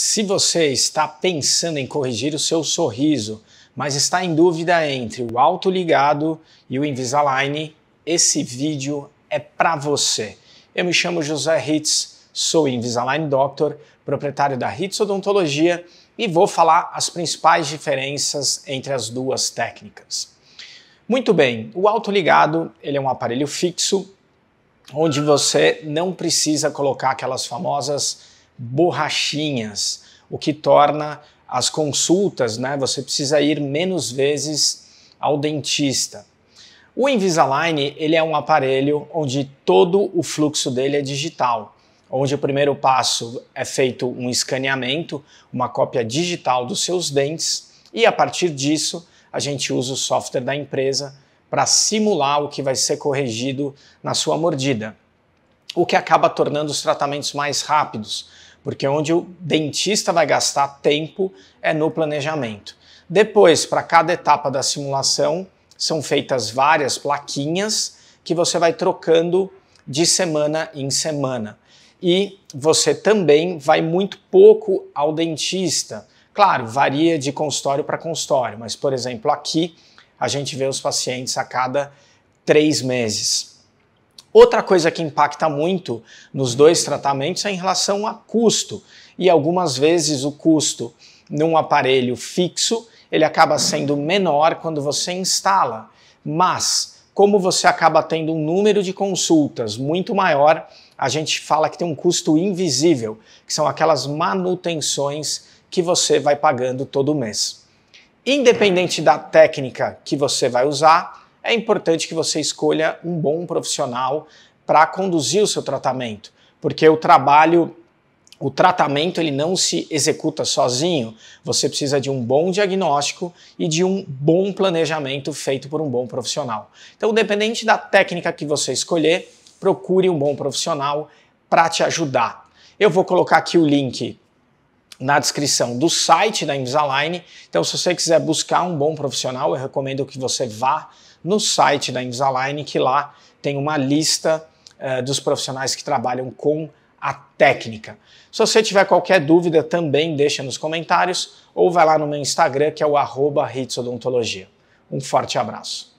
Se você está pensando em corrigir o seu sorriso, mas está em dúvida entre o alto ligado e o Invisalign, esse vídeo é para você. Eu me chamo José Hitz, sou Invisalign Doctor, proprietário da Hitz Odontologia e vou falar as principais diferenças entre as duas técnicas. Muito bem, o alto ligado ele é um aparelho fixo onde você não precisa colocar aquelas famosas borrachinhas, o que torna as consultas, né, você precisa ir menos vezes ao dentista. O Invisalign ele é um aparelho onde todo o fluxo dele é digital, onde o primeiro passo é feito um escaneamento, uma cópia digital dos seus dentes, e a partir disso a gente usa o software da empresa para simular o que vai ser corrigido na sua mordida, o que acaba tornando os tratamentos mais rápidos, porque onde o dentista vai gastar tempo é no planejamento. Depois, para cada etapa da simulação, são feitas várias plaquinhas que você vai trocando de semana em semana. E você também vai muito pouco ao dentista. Claro, varia de consultório para consultório, mas, por exemplo, aqui a gente vê os pacientes a cada três meses. Outra coisa que impacta muito nos dois tratamentos é em relação a custo. E algumas vezes o custo num aparelho fixo ele acaba sendo menor quando você instala. Mas, como você acaba tendo um número de consultas muito maior, a gente fala que tem um custo invisível, que são aquelas manutenções que você vai pagando todo mês. Independente da técnica que você vai usar, é importante que você escolha um bom profissional para conduzir o seu tratamento, porque o trabalho o tratamento ele não se executa sozinho. Você precisa de um bom diagnóstico e de um bom planejamento feito por um bom profissional. Então, dependente da técnica que você escolher, procure um bom profissional para te ajudar. Eu vou colocar aqui o link na descrição do site da Invisalign. Então, se você quiser buscar um bom profissional, eu recomendo que você vá no site da Invisalign, que lá tem uma lista uh, dos profissionais que trabalham com a técnica. Se você tiver qualquer dúvida, também deixa nos comentários ou vai lá no meu Instagram, que é o arroba Um forte abraço.